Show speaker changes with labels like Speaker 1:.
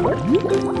Speaker 1: Música